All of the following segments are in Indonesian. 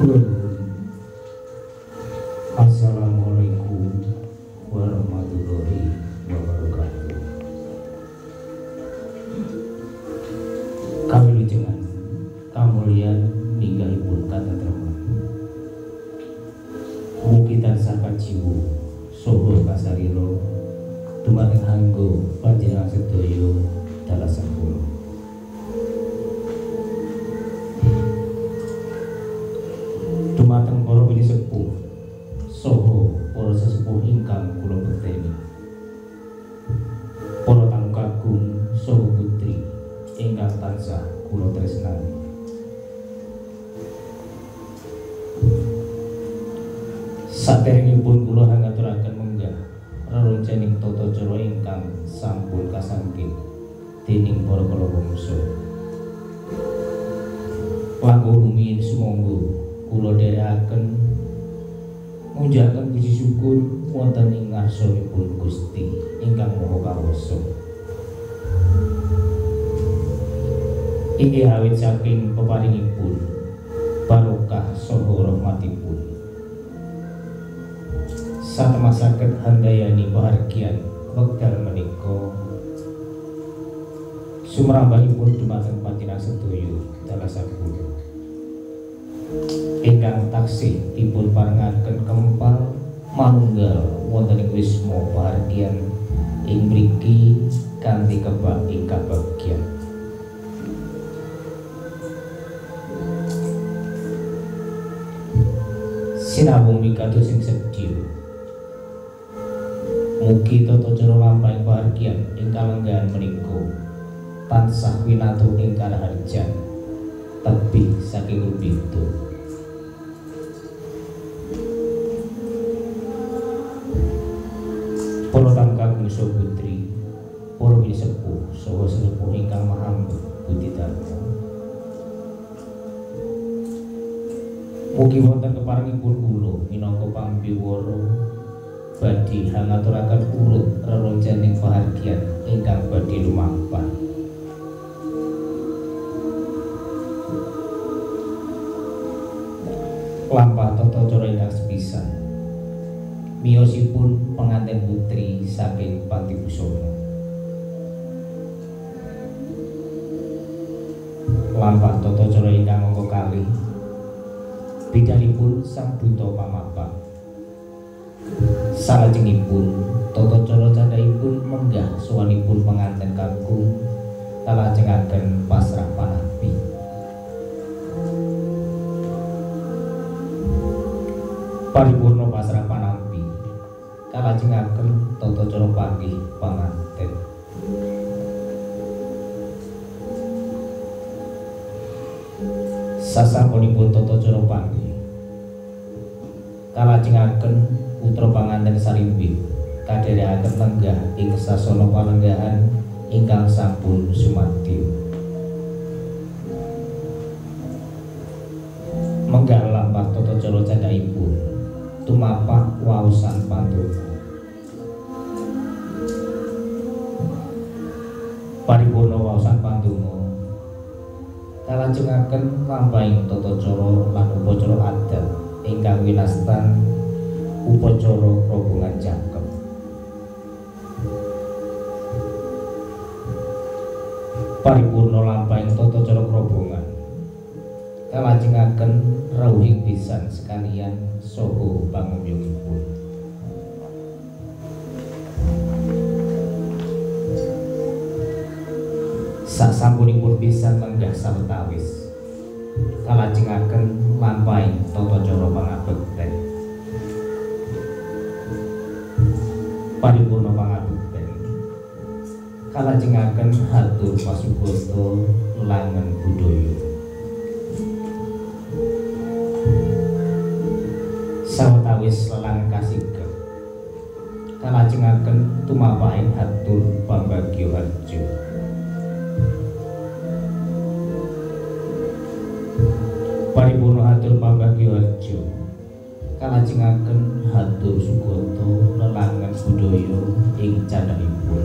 good. Saderengipun kula hangaturaken menggah reroncening tata cara ingkang sampun kasangking dening para kala bangsa. Langkung rumiyin sumangga kula dherekaken munjahaken puji syukur wonten ing ngarsanipun Gusti ingkang Maha Kawasa. Inggih awit saking peparingipun Satemasaken handayani pahargyan wekdal menika. Sumrambahipun dumateng patinang sedaya dalah sabulu ingkang taksih dipun parengaken kempal manunggal wonten ing wisma pahargyan ing mriki kanthi kebak ing kabagyan. Sinabung mikados sing sedya Mugi tata cara lampahing pahargyan ing kalenggahan menika tansah winatu ing karaharjan tebih saking rupintu. Para tamu saha putri, para wili sepuh saha sesepuh ingkang mahambet budi dharma. Mugi wonten keparengipun kula minangka pambiwara badhe hangaturaken urut reroncening pahargyan ingkang badhe lumampah. Lampah tata cara ingkang sepisan. Miyosipun pengantin putri saking Panti Busana. Lampah tata cara ingkang angka kalih. Bidalipun Sang Buta Pamapang. Salajengipun tata cara candhaipun menggah sowanipun penganten kakung kalajengaken pasrah panapi. Paripurna pasrah panampi kalajengaken tata cara panggih panganten. Sasampunipun tata cara panggih kalajengaken putra panganten sarimbit kadherekaken lenggah ing sasana palenggahan ingkang sampun sumadyo menggah lampah tata cara candhaipun tumapak waosan pandonga paripurna waosan pandonga kalajengaken lampahing tata cara lan upacara adat ingkang winastan upacara robongan jangkep paripurna lampahing tata cara robongan kalajengaken rawuhing pisan sekalian saha pangumyungipun sasampunipun pisan lenggah sawetawis kalajengaken lampahing tata cara pangabekten paripurna pangabekten kalajengaken hatur pasugata langen budaya sawetawis lelang kasigek kalajengaken tumapaing hatur pambagyo harjo paripurna hatur pambagyo harjo kalajengaken hatur sugata lelangan budaya ing candhaipun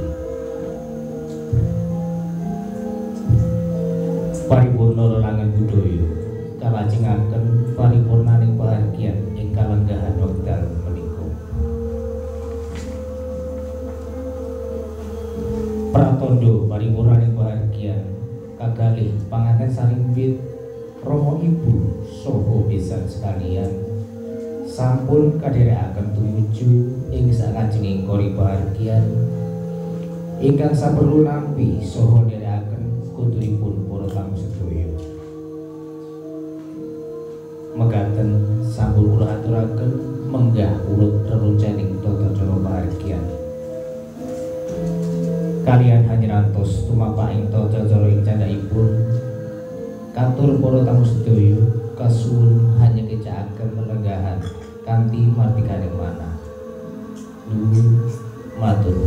paripurna lelangan budaya kalajengaken paripurnaning pahargyan ing kalenggahan wekdal menika. Pratandha paripurnaning pahargyan kagalih panganten sarimbit Romo Ibu saha pisan sekalian sampun akan tumuju ing sakajenging kori bahagian ingkang saperlu nampi saha akan kuturipun para tamu sedaya. Megaten sampun kula aturaken menggah urut rerucaning tata cara bahagian kalian hanyirantos tumapaking tata cara ing candhaipun katur para tamu sedaya kasuwun hanya kecakaken melenggahan kanthi martikaning mana nuwun matur